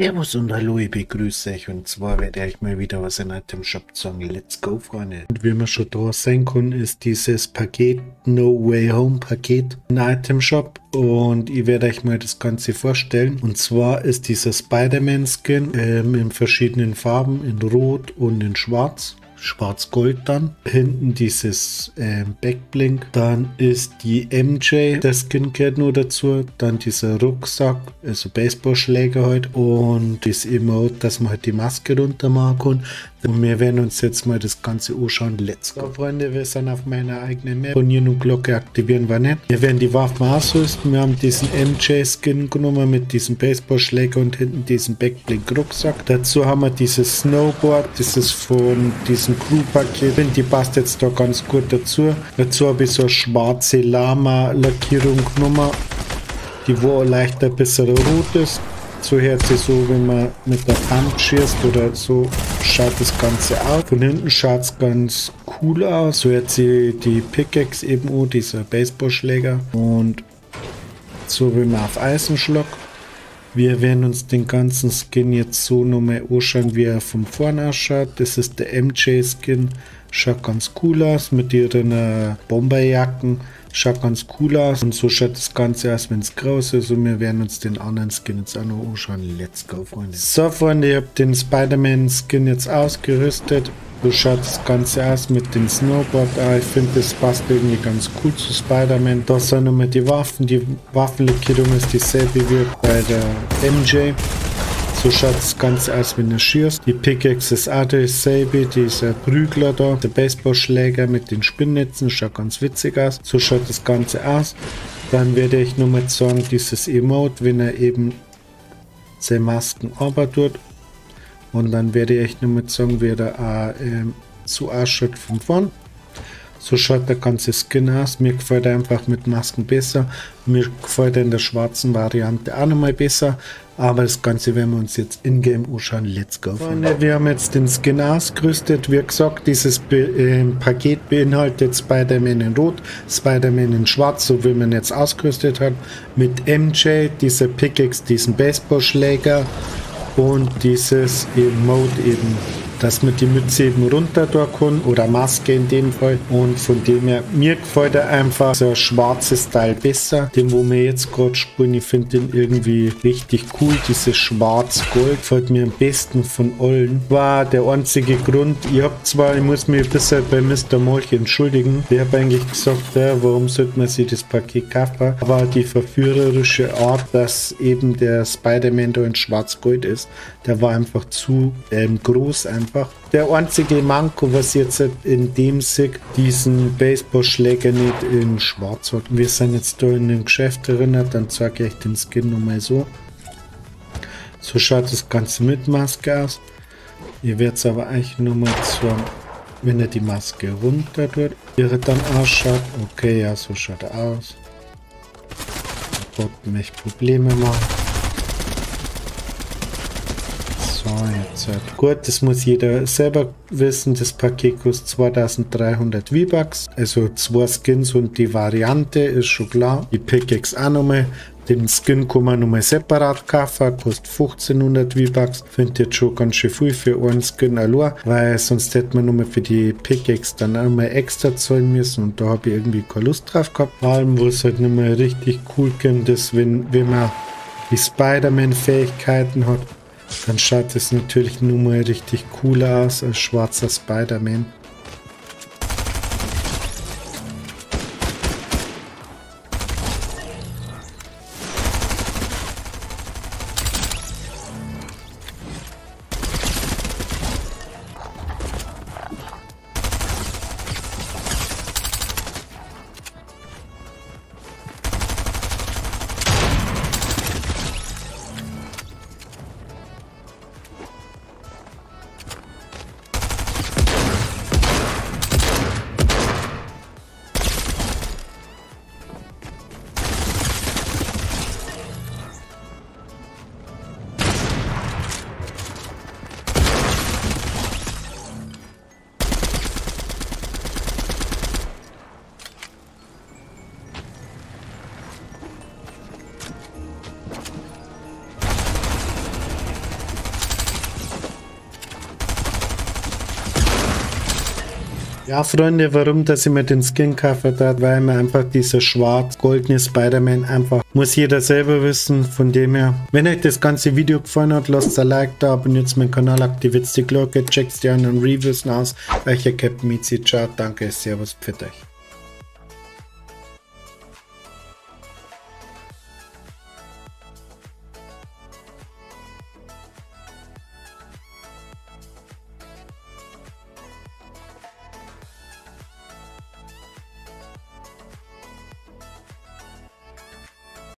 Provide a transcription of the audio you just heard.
Servus und hallo, ich begrüße euch und zwar werde ich mal wieder was in Item Shop sagen. Let's go, Freunde. Und wie man schon da sehen kann, ist dieses Paket No Way Home Paket in Item Shop und ich werde euch mal das Ganze vorstellen. Und zwar ist dieser Spider-Man Skin ähm, in verschiedenen Farben, in Rot und in Schwarz schwarz-gold dann. Hinten dieses äh, Backblink. Dann ist die MJ, der Skin gehört nur dazu. Dann dieser Rucksack, also Baseballschläger halt. Und das Emote, dass man halt die Maske runter machen kann. Und wir werden uns jetzt mal das Ganze anschauen. Let's go. So, Freunde, wir sind auf meiner eigenen Map. Abonnieren und Glocke aktivieren wir nicht. Wir werden die Waffen ausrüsten. Wir haben diesen MJ-Skin genommen mit diesem Baseballschläger und hinten diesen Backblink-Rucksack. Dazu haben wir dieses Snowboard. Das ist von diesem Crew-Paket. Die passt jetzt da ganz gut dazu. Dazu habe ich so eine schwarze Lama-Lackierung genommen. Die wo leicht ein bisschen rot ist. So hört sie so, wenn man mit der Hand schießt oder so, schaut das Ganze aus. Von hinten schaut es ganz cool aus. So hört sie die Pickaxe eben auch, dieser Baseballschläger. Und so wie man auf Eisen schlagt. Wir werden uns den ganzen Skin jetzt so nochmal anschauen, wie er von vorne ausschaut. Das ist der MJ-Skin. Schaut ganz cool aus mit ihren Bomberjacken. Schaut ganz cool aus und so schaut das Ganze aus, wenn es groß ist und wir werden uns den anderen Skin jetzt auch noch anschauen. Let's go, Freunde. So, Freunde, ich habe den Spider-Man-Skin jetzt ausgerüstet. So schaut das Ganze aus mit dem Snowboard. Ah, ich finde, das passt irgendwie ganz cool zu Spider-Man. Da sind nochmal die Waffen. Die Waffenlackierung ist dieselbe wie bei der MJ. So schaut das Ganze aus, wenn er schießt. Die Pickaxe ist auch dasselbe, dieser Prügler da, der Baseballschläger mit den Spinnnetzen, schaut ganz witzig aus. So schaut das Ganze aus. Dann werde ich nochmal sagen, dieses Emote, wenn er eben seine Masken aber tut. Und dann werde ich nochmal sagen, wie er auch ähm, so ausschaut von vorn. So schaut der ganze Skin aus. Mir gefällt er einfach mit Masken besser. Mir gefällt er in der schwarzen Variante auch nochmal besser. Aber das Ganze werden wir uns jetzt in-game anschauen. Let's go. Freunde, wir haben jetzt den Skin ausgerüstet. Wie gesagt, dieses Be äh, Paket beinhaltet Spider-Man in Rot, Spider-Man in Schwarz, so wie man jetzt ausgerüstet hat. Mit MJ, dieser Pickaxe, diesen Baseballschläger und dieses Emote eben dass man die Mütze eben runter tun kann oder Maske in dem Fall. Und von dem her, mir gefällt er einfach so ein schwarzes Teil besser. Den, wo wir jetzt gerade spielen, ich finde den irgendwie richtig cool. Dieses Schwarz-Gold gefällt mir am besten von allen. War der einzige Grund, ich habe zwar, ich muss mich bisschen bei Mr. Molch entschuldigen. Der hat eigentlich gesagt, ja, warum sollte man sich das Paket kaufen? Aber die verführerische Art, dass eben der Spider-Man da in Schwarz-Gold ist, der war einfach zu ähm, groß einfach einfach. Der einzige Manko, was jetzt in dem Sieg diesen Baseballschläger nicht in schwarz hat. Wir sind jetzt da in dem Geschäft erinnert, dann zeige ich den Skin nochmal so. So schaut das Ganze mit Maske aus. Ihr werdet aber eigentlich nochmal zur, wenn er die Maske runter tut, er dann ausschaut. Okay, ja, so schaut er aus. Dort mich Probleme machen. Jetzt. Gut, das muss jeder selber wissen. Das Paket kostet 2300 V-Bucks. Also zwei Skins und die Variante ist schon klar. Die Pickaxe auch nochmal. Den Skin kann man nochmal separat kaufen, kostet 1500 V-Bucks. Finde jetzt schon ganz schön viel für einen Skin allein, weil sonst hätte man nochmal für die Pickaxe dann auch mal extra zahlen müssen und da habe ich irgendwie keine Lust drauf gehabt. Vor allem, wo es halt nochmal richtig cool klingt, ist, wenn, wenn man die Spider-Man-Fähigkeiten hat, dann schaut es natürlich nun mal richtig cool aus als schwarzer Spider-Man. Ja, Freunde, warum dass ich mir den Skin kaufe, weil mir einfach dieser schwarz-goldene Spider-Man einfach, muss jeder selber wissen. Von dem her, wenn euch das ganze Video gefallen hat, lasst ein Like da, abonniert meinen Kanal, aktiviert die Glocke, checkt die anderen Reviews aus. Welcher Captain Mizi, ciao, danke, servus, pfiat euch.